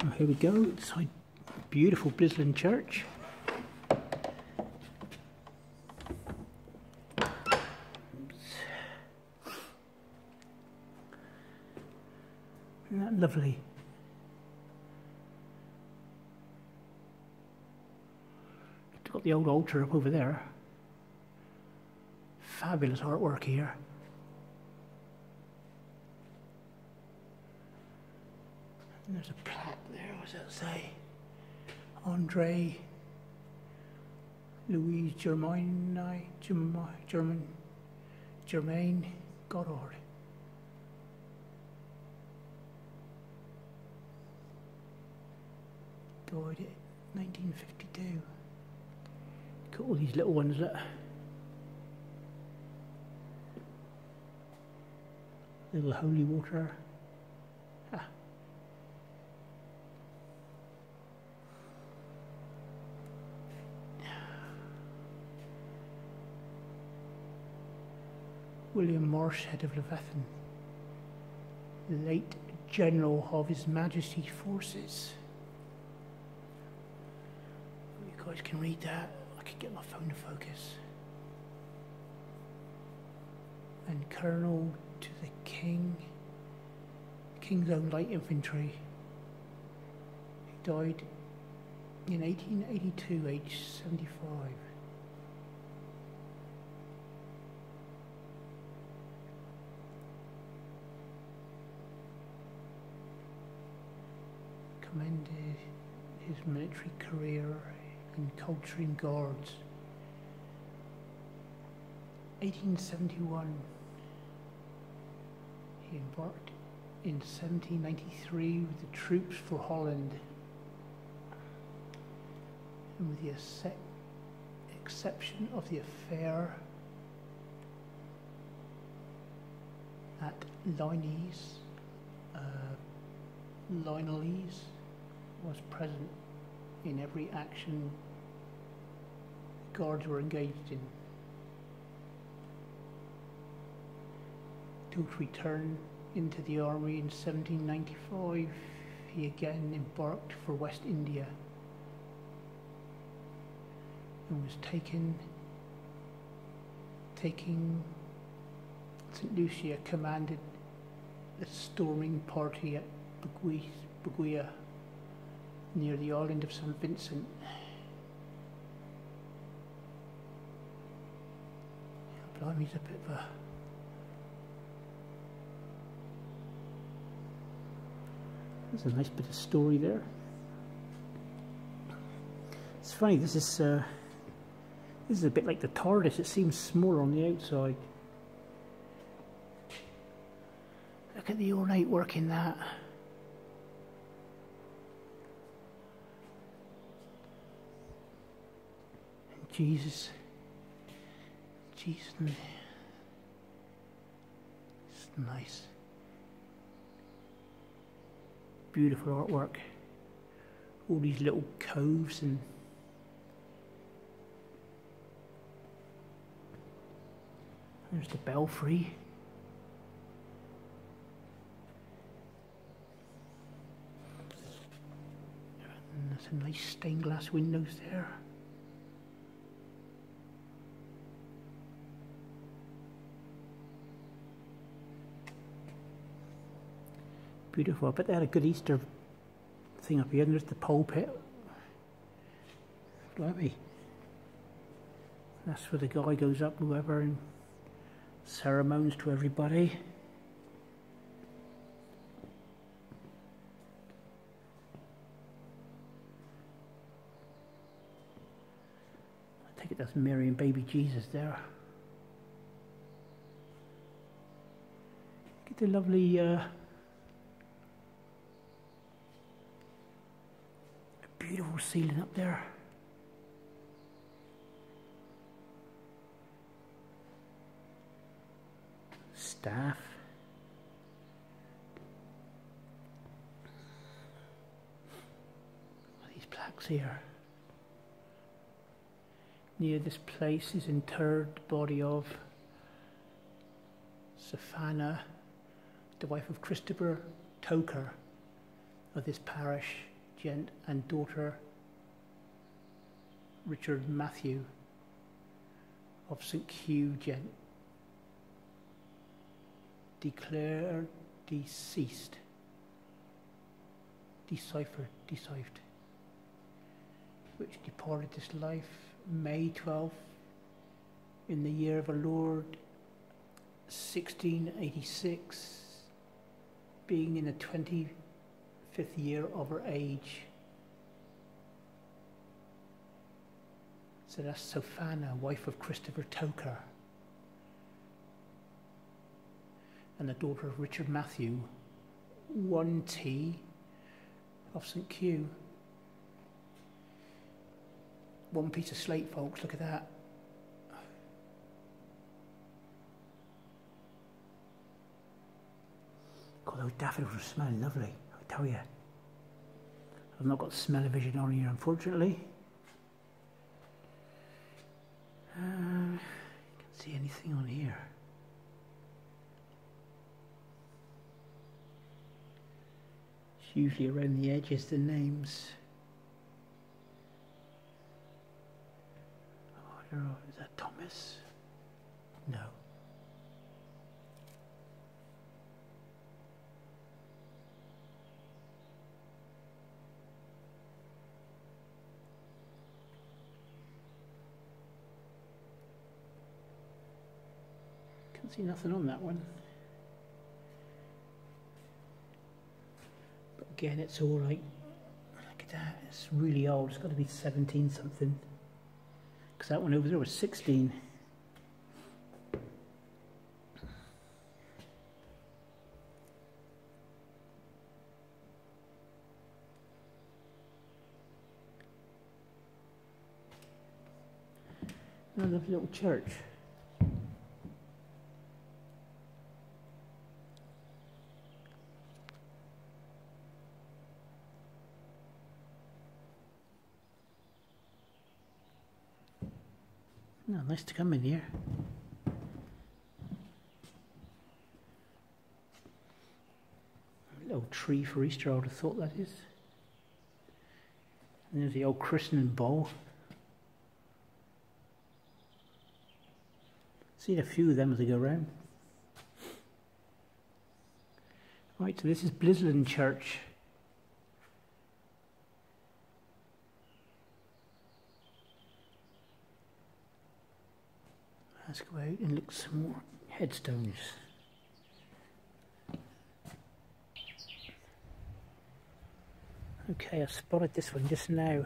Oh, here we go, inside beautiful Blisland Church. Isn't that lovely? Got the old altar up over there. Fabulous artwork here. And there's a plaque there, what does that say? Andre Louis Germain, German, Germain Goddard. Died in 1952. Got all these little ones that little holy water. William Marsh, head of Leviathan, late General of His Majesty's forces. You guys can read that. I can get my phone to focus. And Colonel to the King, King's Own Light Infantry. He died in 1882, aged 75. Commended his military career in culturing guards. 1871 he embarked in 1793 with the troops for Holland. And with the exception of the affair at Lyonesse, uh, was present in every action the guards were engaged in. to return into the army in 1795, he again embarked for West India and was taken, taking St. Lucia, commanded a storming party at Baguia near the island of St. Vincent. Blimey's a bit of a There's a nice bit of story there. It's funny, this is uh, this is a bit like the TARDIS, it seems smaller on the outside. Look at the ornate work in that. Jesus, Jesus, it's nice beautiful artwork. All these little coves and there's the belfry. And there's some nice stained glass windows there. Beautiful. I bet they had a good Easter thing up here. And there's the pulpit. Blimey. That's where the guy goes up, whoever, and ceremonies to everybody. I take it that's Mary and baby Jesus there. Get the lovely uh, beautiful ceiling up there. Staff. These plaques here. Near this place is interred the body of Safana, the wife of Christopher Toker, of this parish, gent and daughter Richard Matthew of St. Kew gent, declared deceased, deciphered, deciphered, which departed this life May 12th in the year of our Lord 1686, being in the 25th year of her age. So that's Sophana, wife of Christopher Toker, and the daughter of Richard Matthew, 1T of St. Kew. One piece of slate, folks, look at that. God, those daffodils are smelling lovely, tell you. I've not got smell-o-vision on here, unfortunately. Uh, can't see anything on here. It's usually around the edges, the names. Oh, is that Thomas? No. Can't see nothing on that one. But again, it's all like, look at that, it's really old. It's got to be 17 something. Because that one over there was 16. Another little church. No, nice to come in here. A little tree for Easter, I would have thought that is. And there's the old christening bowl. Seen a few of them as I go around. Right, so this is Blisland Church. Let's go out and look some more headstones. Okay, I spotted this one just now.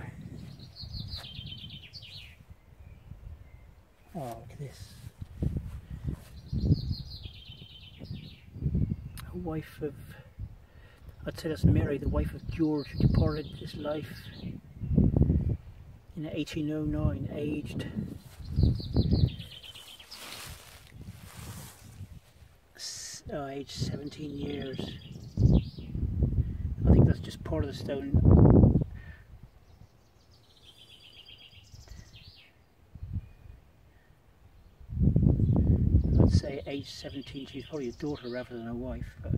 Oh, look at this. A wife of, I'd say that's Mary, the wife of George, who departed this life in 1809, aged uh, age 17 years. I think that's just part of the stone. I'd say age 17, she's probably a daughter rather than a wife. But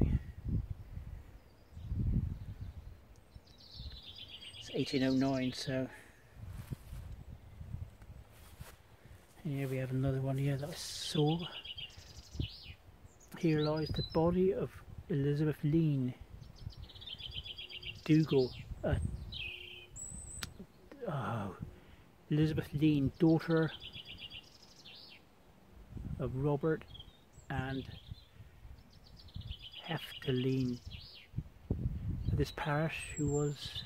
it's 1809, so. And here we have another one here that I saw. Here lies the body of Elizabeth Lean Dougal. Uh, oh, Elizabeth Lean, daughter of Robert and Hefta Lean of this parish who was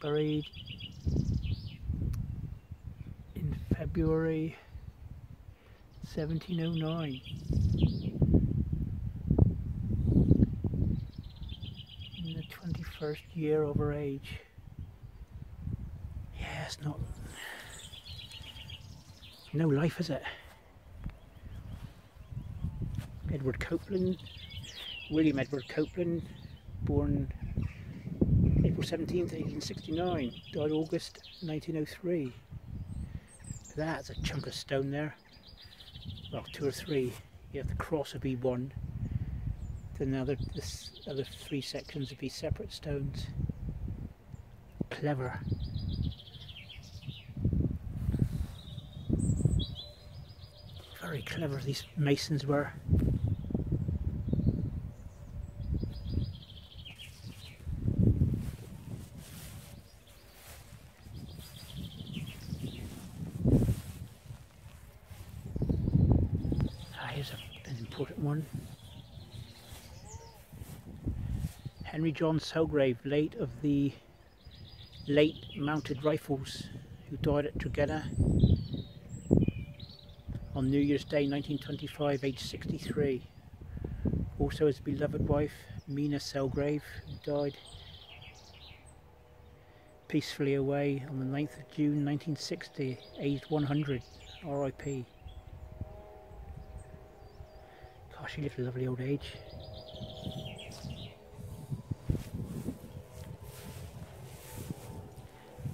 buried in February 1709. In the 21st year of her age. Yeah, it's not. No life, is it? Edward Copeland, William Edward Copeland, born April 17th, 1869, died August 1903. That's a chunk of stone there well two or three you have the cross of E1 then the this other three sections would be separate stones. Clever. Very clever these masons were. Ah, here's a, an important one. Henry John Selgrave, late of the late mounted rifles, who died at Tregenna on New Year's Day 1925, aged 63. Also his beloved wife, Mina Selgrave, who died peacefully away on the 9th of June 1960, aged 100, RIP. Gosh, he lived a lovely old age.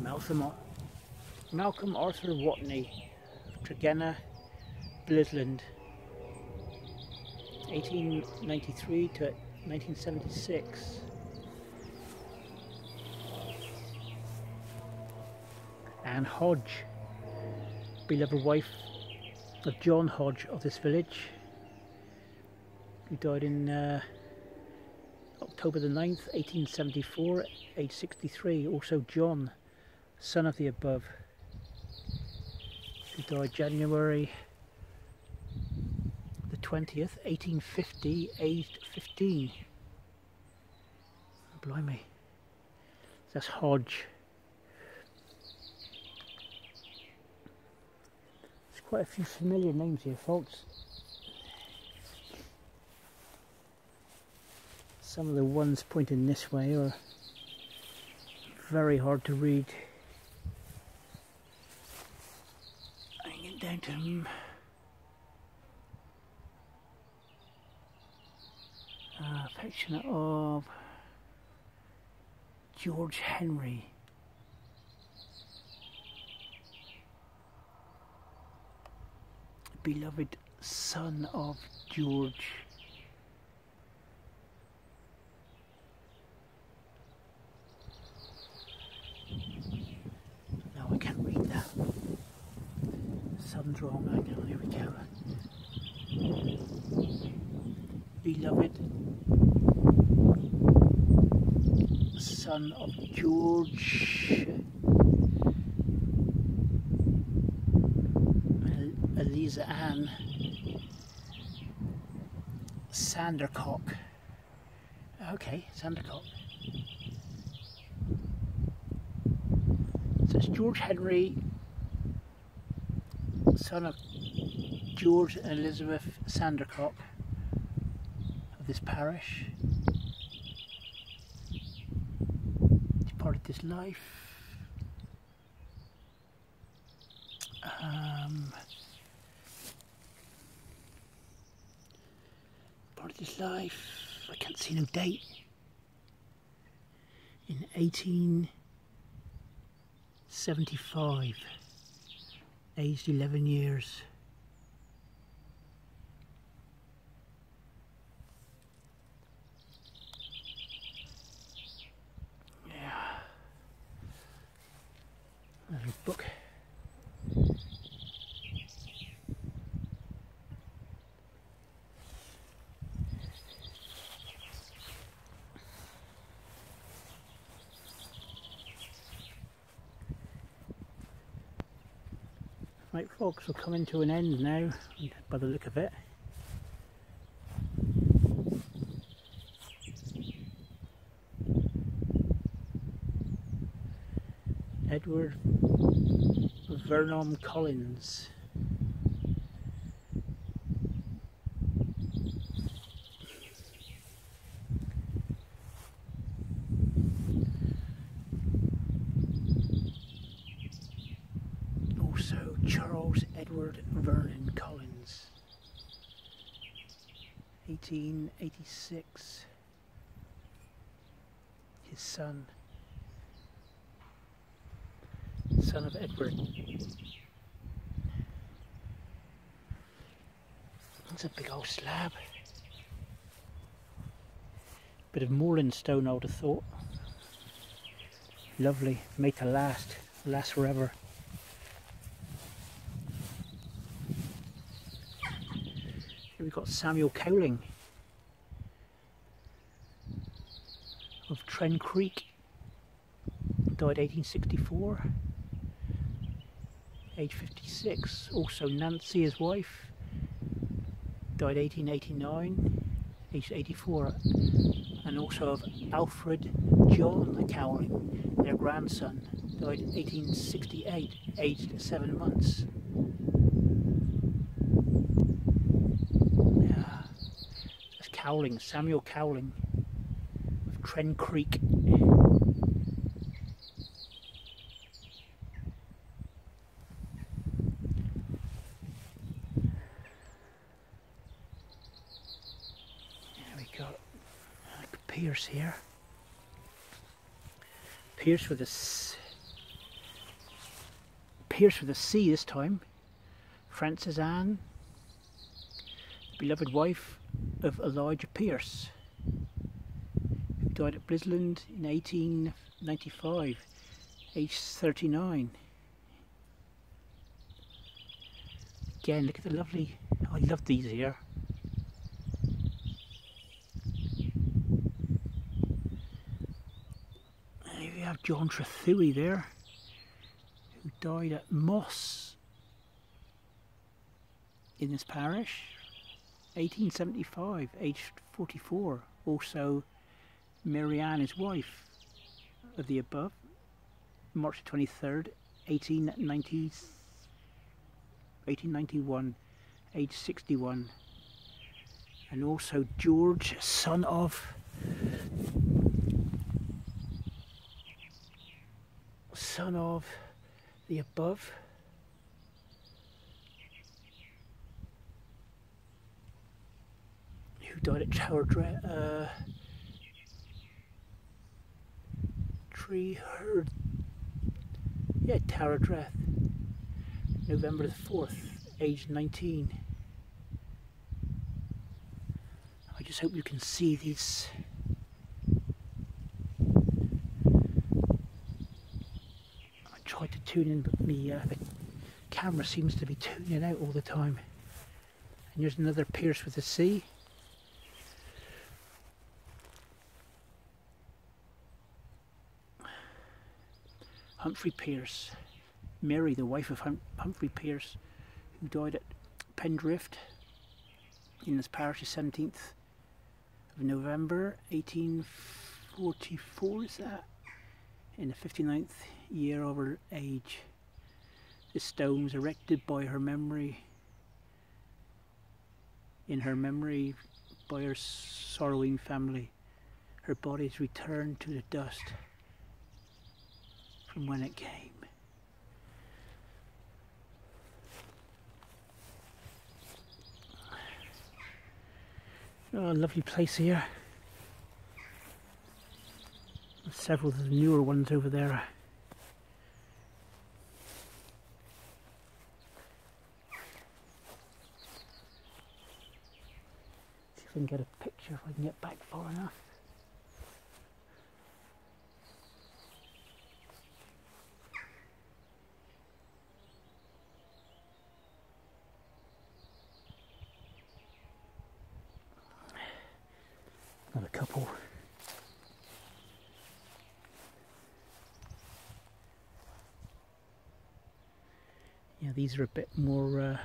Malcolm, Malcolm Arthur Watney, Tregenna, Blisland, 1893 to 1976. Anne Hodge, beloved wife of John Hodge of this village, who died in uh, October the 9th, 1874, age 63. Also John, son of the above, who died January the 20th, 1850, aged 15. Blimey. That's Hodge. There's quite a few familiar names here, folks. Some of the ones pointing this way are very hard to read. Hanging down to them. Affectionate of George Henry. Beloved son of George. No, I can't read that. Something's wrong. I know. Here we go. Beloved son of George El- Eliza Ann Sandercock. Okay, Sandercock. So it's George Henry, son of George and Elizabeth Sandercock of this parish. Departed this life. Um, departed this life. I can't see no date. In 1875, aged 11 years. Yeah. There's book. Right folks, we're coming to an end now by the look of it. Edward Vernon Collins. Also Charles Edward Vernon Collins. 1886. His son. Son of Edward. That's a big old slab. Bit of moorland stone I would have thought. Lovely, made to last, last forever. Here we've got Samuel Cowling. Of Tren Creek, died 1864, age 56. Also Nancy, his wife, died 1889, aged 84. And also of Alfred John Cowling, their grandson, died 1868, aged seven months. Cowling, Samuel Cowling of Tren Creek. Pierce here. Pierce with a Pierce with a C this time. Frances Anne, beloved wife of Elijah Pierce, who died at Blisland in 1895, aged 39. Again, look at the lovely, I love these here. Here we have John Trethewey there, who died at Moss in this parish 1875, aged 44. Also, Marianne, his wife, of the above, March 23rd, 1890, 1891, age 61. And also George, son of son of the above died at Tower Dre uh, Tree Herd. Yeah, Tower Dreth. November the 4th, age 19. I just hope you can see these. I tried to tune in, but me, uh, the camera seems to be tuning out all the time. And here's another Pierce with a C. Humphrey Pierce, Mary, the wife of hum Humphrey Pierce, who died at Pendrift in this parish the 17th of November 1844 is that? In the 59th year of her age. The stone was erected by her memory, in her memory by her sorrowing family. Her body is returned to the dust from when it came. Oh, lovely place here. Several of the newer ones over there. See if I can get a picture if I can get back far enough. Another couple. Yeah, these are a bit more uh,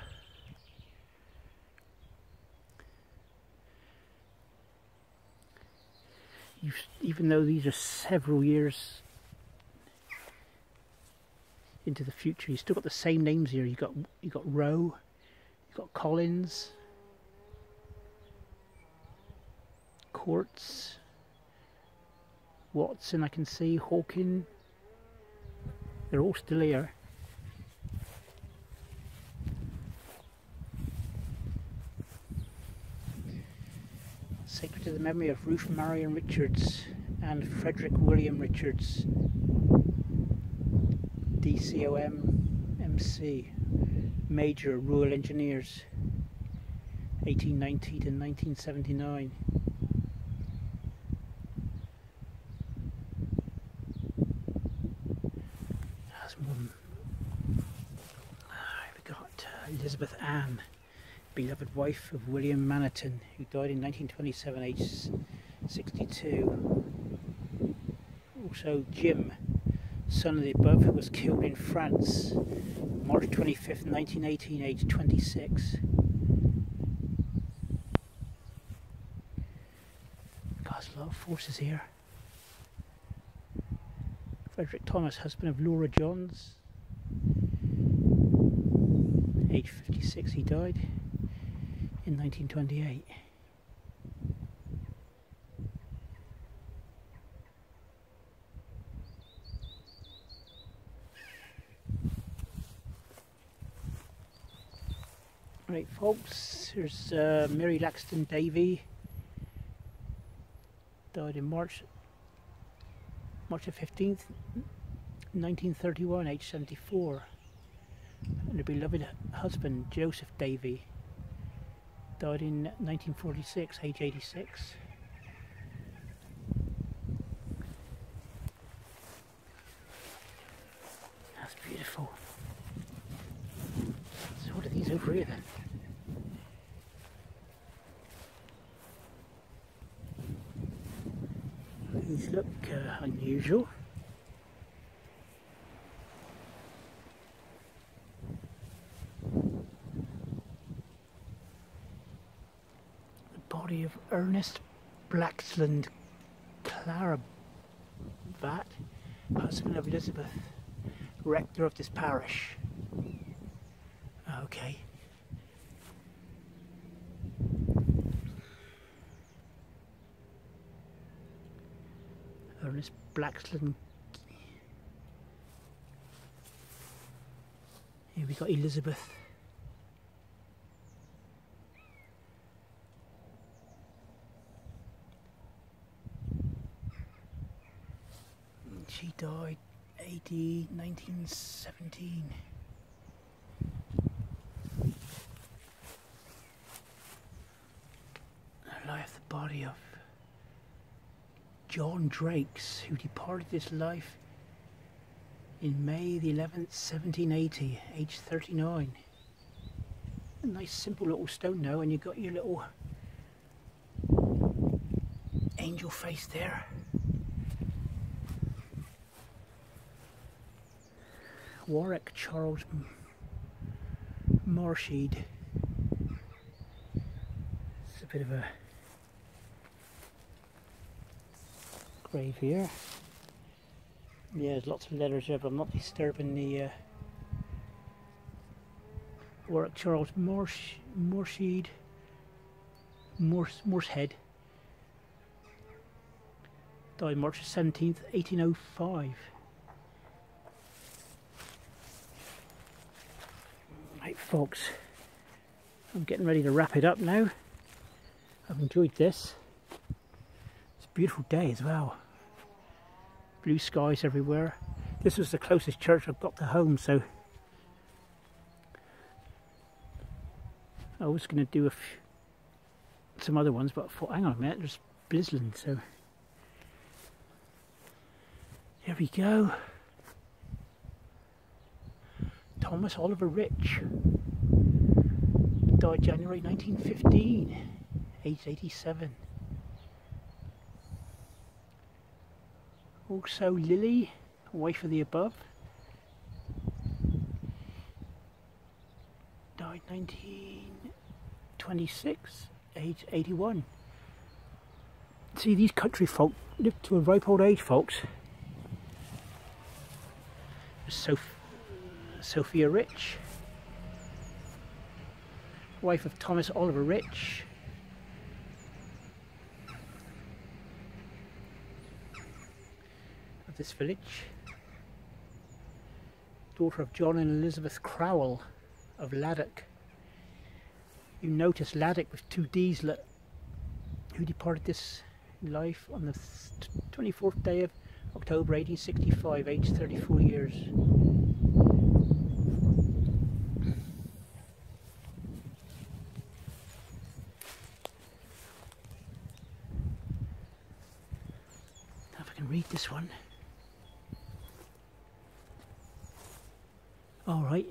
even though these are several years into the future, you've still got the same names here. You've got you got Rowe, you've got Collins, Quartz, Watson I can see, Hawking, they're all still here. sacred to the memory of Ruth Marion Richards and Frederick William Richards, D.C.O.M. M.C. Major Royal Engineers, 1890 to 1979. We got uh, Elizabeth Ann beloved wife of William Maniton, who died in 1927, aged 62. Also Jim, son of the above, who was killed in France, March 25th, 1918, aged 26. God, there's a lot of forces here. Frederick Thomas, husband of Laura Johns. Age 56, he died in 1928. Right, folks, here's uh, Mary Laxton Davy. Died in March March the 15th, 1931, age 74. And her beloved husband, Joseph Davy, died in 1946, age 86. That's beautiful. So what are these over here then? These look uh, unusual. The body of Ernest Blaxland Claravat, husband of Elizabeth, rector of this parish. Okay. Ernest Blaxland. Here we got Elizabeth. She died AD 1917. Life, the body of John Drakes, who departed this life in May the 11th, 1780, aged 39. A nice simple little stone now, and you've got your little angel face there. Warwick Charles Morsheed. It's a bit of a grave here. Yeah, there's lots of letters here, but I'm not disturbing the uh, Warwick Charles Morse, Morsheed, Morse, Morsehead. Died March 17th, 1805. Right, folks, I'm getting ready to wrap it up now. I've enjoyed this. It's a beautiful day as well blue skies everywhere. This was the closest church I've got to home, so I was going to do a some other ones, but I thought, hang on a minute, there's Blisland, so here we go. Thomas Oliver Rich died January 1915, aged 87. Also Lily, wife of the above. Died 1926, age 81. See, these country folk live to a ripe old age, folks. Soph Sophia Rich, wife of Thomas Oliver Rich. of this village. Daughter of John and Elizabeth Crowell of Laddock. You notice Laddock with two D's who departed this life on the 24th day of October 1865, aged 34 years. Now if I can read this one. All right.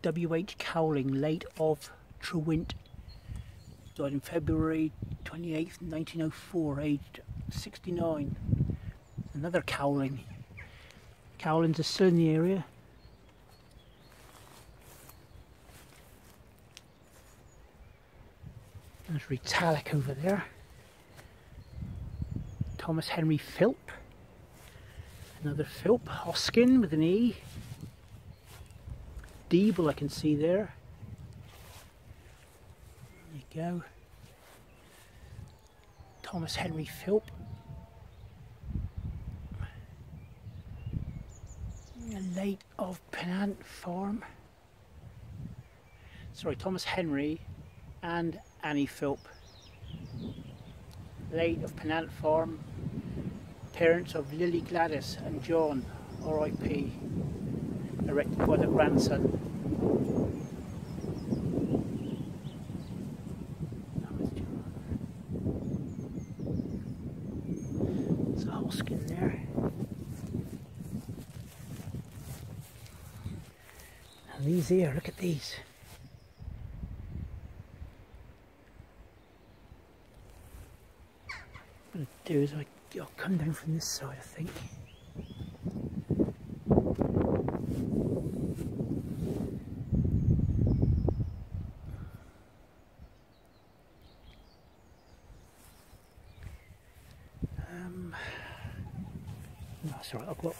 W.H. Cowling, late of Trewint, died in February 28, 1904, aged 69. Another Cowling. Cowlings are still in the area. There's Retallick over there. Thomas Henry Philp. Another Philp. Hosken with an E. Deeble I can see there. There you go. Thomas Henry Philp. Late of Pennant Farm. Sorry, Thomas Henry and Annie Philp. Late of Pennant Farm. Parents of Lily Gladys and John, RIP. Erected by the grandson. A Hoskin there. And these here, look at these. What I'll do is I, I'll come down from this side, I think. Um, no, sorry, I've got.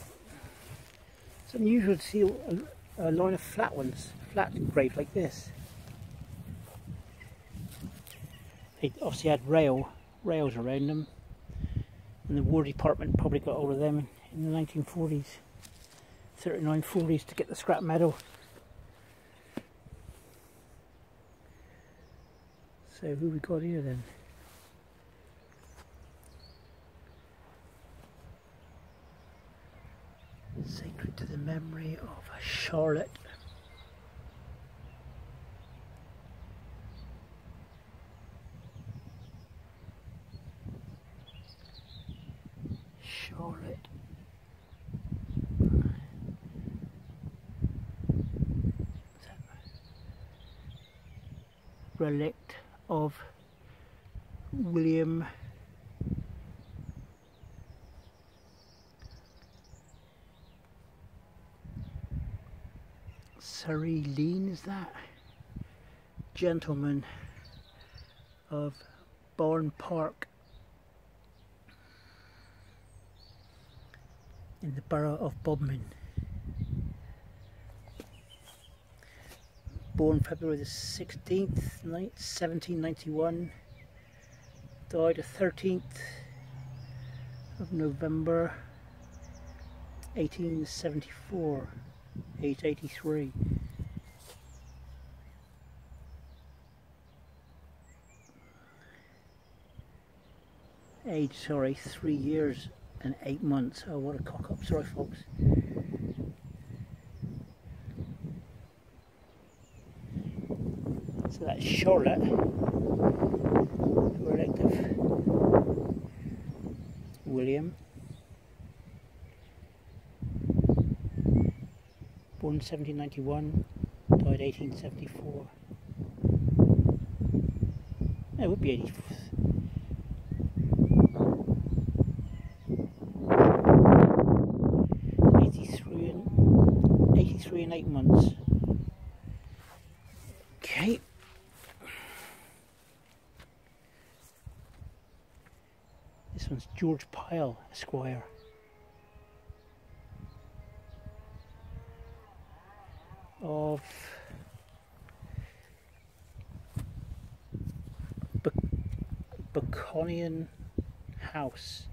It's unusual to see a, a line of flat ones, flat grave like this. They obviously had rail, rails around them, and the War Department probably got hold of them in the 1940s, 39 40s to get the scrap metal. So who we got here then? Sacred to the memory of Charlotte. Relict of William Surrey Lean, is that? Gentleman of Bourne Park in the borough of Bodmin. Born February the 16th, 1791. Died the 13th of November 1874 age 83. Age, sorry, three years and eight months. Oh, what a cock up. Sorry, folks. That's Charlotte, elective William. born 1791, died 1874. It would be 80. Eighty-three eighty-three and eight months. Okay. This one's George Pyle, Esquire. of Baconian House.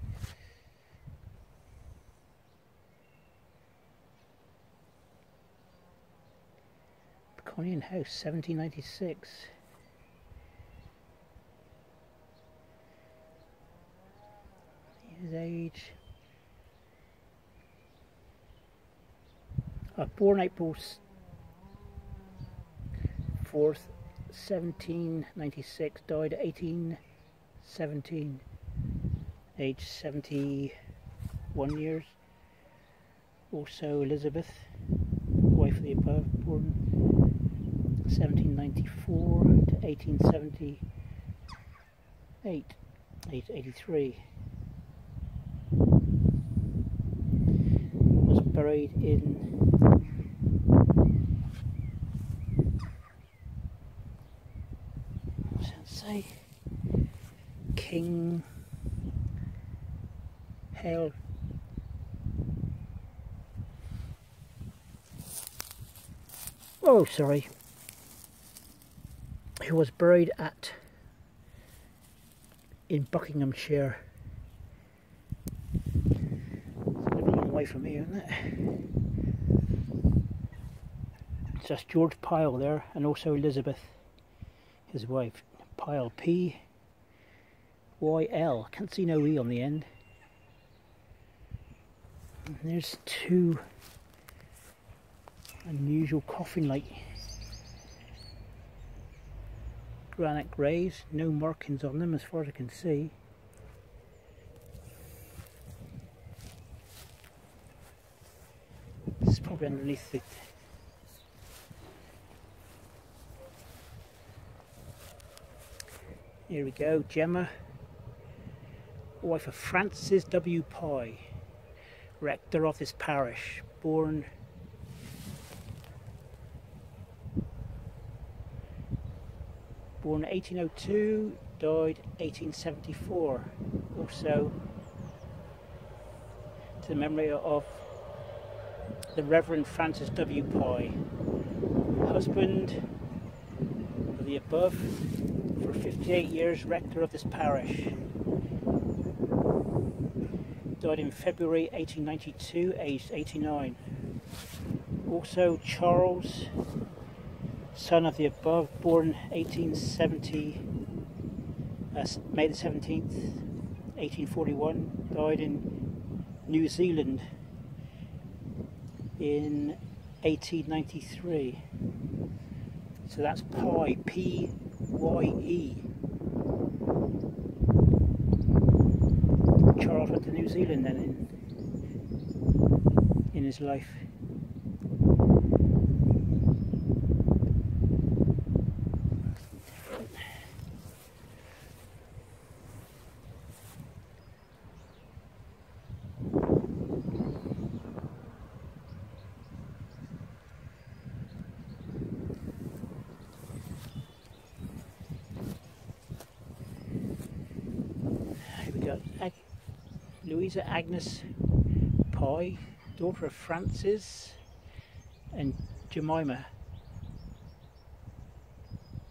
Baconian House, 1796. His age. Uh, born April 4th, 1796, died 1817, age 71 years. Also Elizabeth, wife of the above, born 1794 to 1878, 83. Was buried in say? King Hell. Oh sorry. Who was buried at in Buckinghamshire it's a long way from here isn't it? It's just George Pyle there and also Elizabeth his wife. Pyle P. Y L. Can't see no E on the end. And there's two unusual coffin like granite graves, no markings on them as far as I can see. This is probably underneath the Here we go, Gemma, wife of Francis W. Pye, rector of this parish, born born 1802, died 1874. Also to the memory of the Reverend Francis W. Pye, husband of the above for 58 years rector of this parish. Died in February 1892, aged 89. Also Charles son of the above, born 1870, uh, May the 17th, 1841, died in New Zealand in 1893. So that's Pye, P-Y-E. Charles went to New Zealand then in, in his life. got Ag Louisa Agnes Pye, daughter of Francis and Jemima